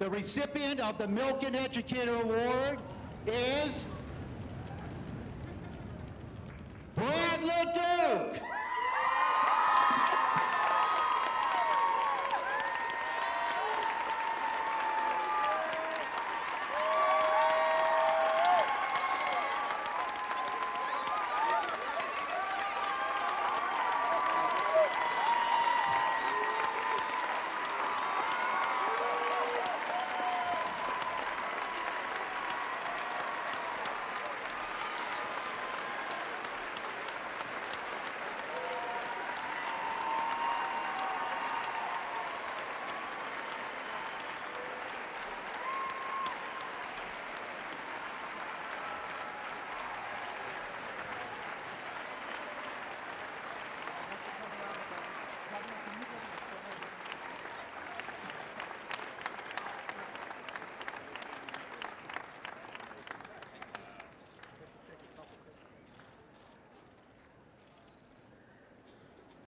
The recipient of the Milken Educator Award is